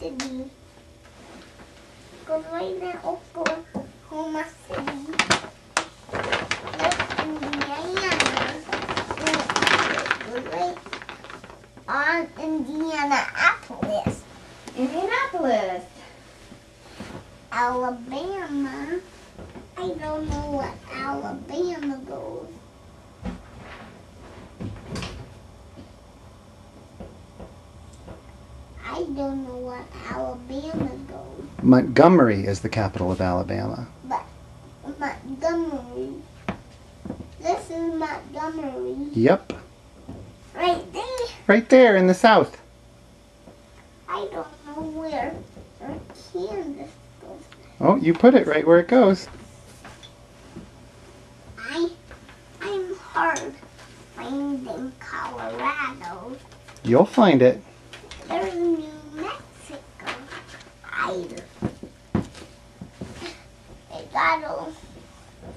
City. Goes right in Oklahoma City. That's Indiana. Right on Indianapolis. Indianapolis. Alabama. I don't know what Alabama goes. I don't know what Alabama goes. Montgomery is the capital of Alabama. But Montgomery. This is Montgomery. Yep. Right there. Right there in the south. I don't know where, goes. Oh, you put it right where it goes. I, I'm hard finding Colorado. You'll find it. There's. I, I gotta,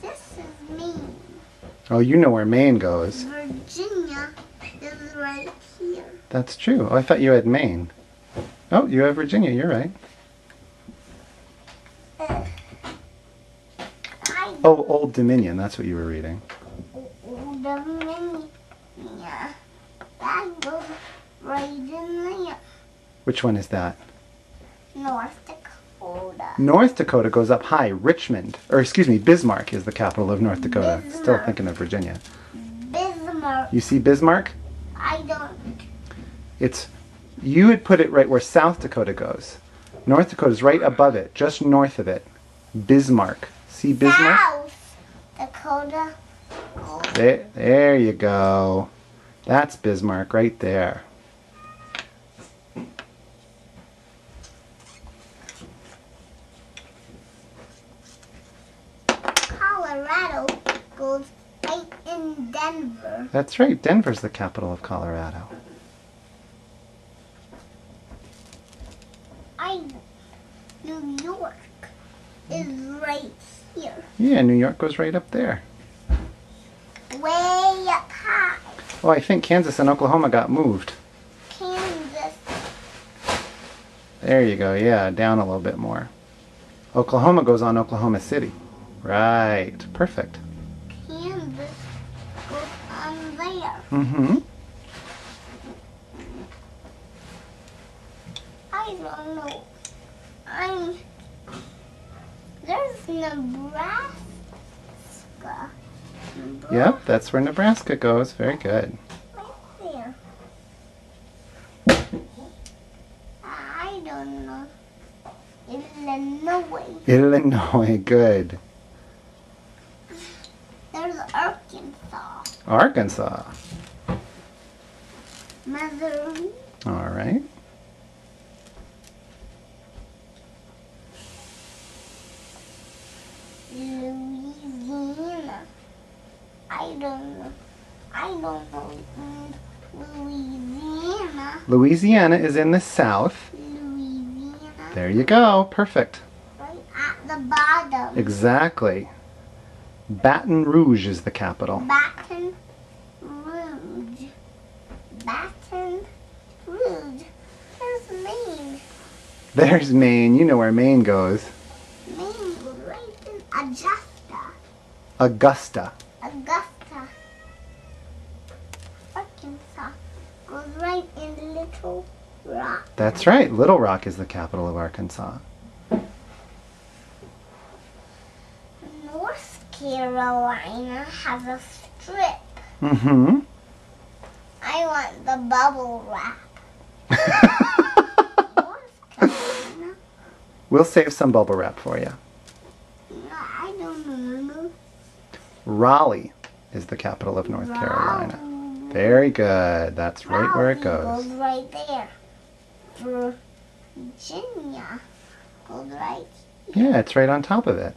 this is Maine. Oh, you know where Maine goes. Virginia is right here. That's true. Oh, I thought you had Maine. Oh, you have Virginia. You're right. Uh, Oh, Old Dominion. That's what you were reading. Old Dominion. That goes right in there. Which one is that? North Dakota. North Dakota goes up high. Richmond, or excuse me, Bismarck is the capital of North Dakota. Still thinking of Virginia. Bismarck. You see Bismarck? I don't. It's you would put it right where South Dakota goes. North Dakota is right above it, just north of it. Bismarck. See Bismarck? South Dakota. There, there you go. That's Bismarck right there. Colorado goes right in Denver. That's right. Denver's the capital of Colorado. I. New York is right here. Yeah, New York goes right up there. Way up high. Oh, I think Kansas and Oklahoma got moved. Kansas. There you go. Yeah, down a little bit more. Oklahoma goes on Oklahoma City. Right. Perfect. Kansas goes on there. Mm-hmm. I don't know. I'm. There's Nebraska. Yep, that's where Nebraska goes. Very good. Right there. I don't know. Illinois. Illinois, good. There's Arkansas. Missouri. All right. Louisiana. I don't know. I don't know Louisiana. Louisiana is in the south. Louisiana. There you go. Perfect. Right at the bottom. Exactly. Baton Rouge is the capital. Baton Rouge. Baton Rouge. There's Maine. There's Maine. You know where Maine goes. Maine goes right in Augusta. Augusta. Augusta. Arkansas goes right in Little Rock. That's right. Little Rock is the capital of Arkansas. North Carolina has a strip. Mm-hmm. I want the bubble wrap. North Carolina. We'll save some bubble wrap for you. I don't remember. Raleigh is the capital of North Carolina. Very good. That's right where it Raleigh goes. right there. Virginia goes right Yeah, it's right on top of it.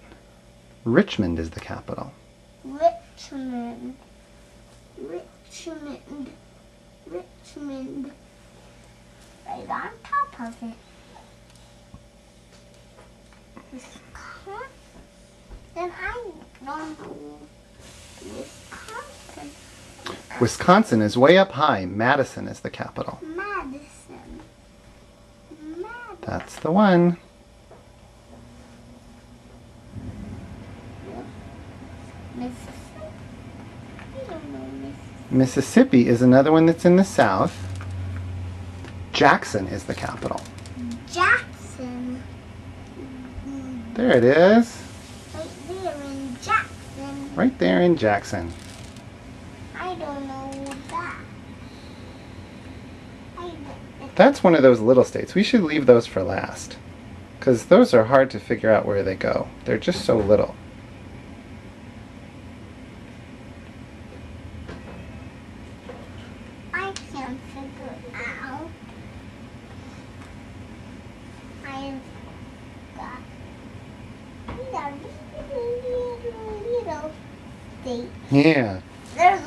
Richmond is the capital. Richmond. Richmond. Richmond. Right on top of it. Wisconsin. Then I don't. Wisconsin. Wisconsin is way up high. Madison is the capital. Madison. Madison. That's the one. Mississippi. I don't know Mississippi. Mississippi is another one that's in the south. Jackson is the capital. Jackson. There it is. Right there in Jackson. Right there in Jackson. I don't know that. I don't, That's one of those little states. We should leave those for last. Because those are hard to figure out where they go. They're just so little. I can't figure out. I've got these are little, little, little states. Yeah. There's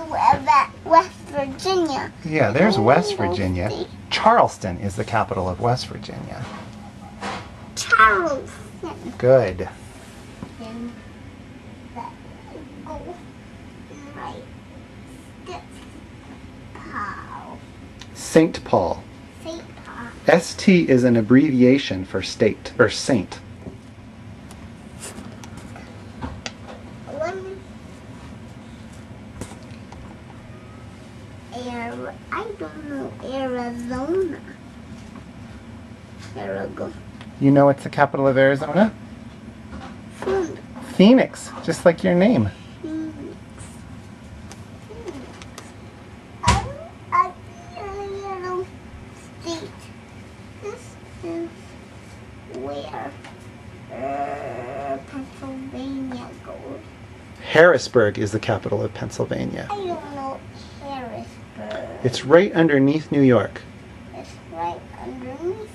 West Virginia. Yeah, there's West Virginia. state. Charleston is the capital of West Virginia. Charleston. Good. And that go right. Step. Paul. St. Paul. St. Paul. ST is an abbreviation for state or saint. One. Air, I don't know, Arizona. Arizona. You know what's the capital of Arizona? Food. Phoenix, just like your name. Phoenix. Phoenix. Oh, a state. This is where uh, Pennsylvania goes. Harrisburg is the capital of Pennsylvania. I don't know Harrisburg. It's right underneath New York. It's right underneath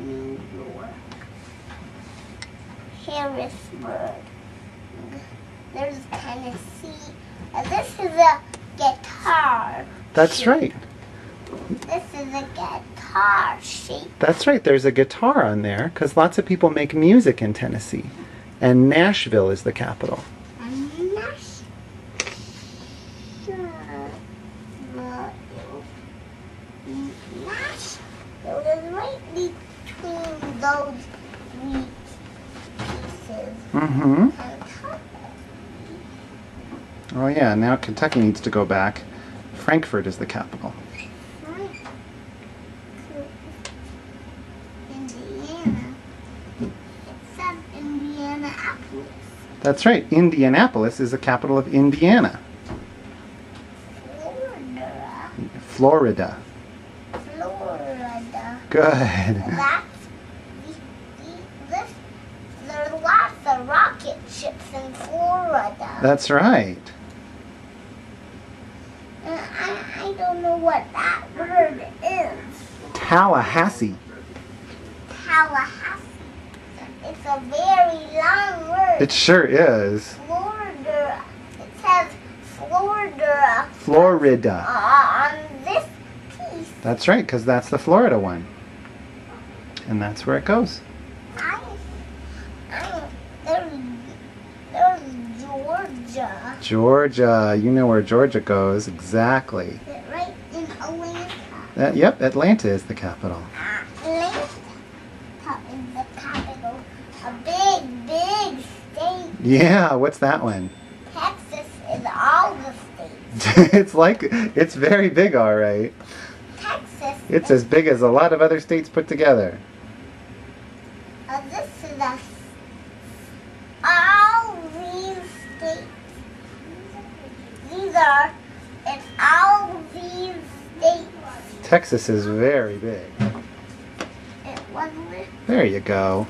New York. Harrisburg. There's Tennessee. This is a guitar. That's shape. right. This is a guitar shape. That's right. There's a guitar on there because lots of people make music in Tennessee. And Nashville is the capital. And Nash- Nashville is right between those three pieces. Mm-hmm. Oh yeah, now Kentucky needs to go back. Frankfort is the capital. Indiana. Indianapolis. That's right. Indianapolis is the capital of Indiana. Florida. Florida. Florida. Good. That's the, the, this. There's lots of rocket ships in Florida. That's right. And I, I don't know what that word is. Tallahassee. Tallahassee. It's a very long word. It sure is. Florida. It says Florida Florida. uh, on this piece. That's right, because that's the Florida one. And that's where it goes. I, I, there's, there's Georgia. You know where Georgia goes. Exactly. Right in Atlanta? That, yep, Atlanta is the capital. Atlanta is the capital. A big, big state. Yeah, what's that one? Texas is all the states. it's like, it's very big, all right. Texas. It's as big as a lot of other states put together. uh, this is a, all these states. These are in all these states. Texas is very big. There you go.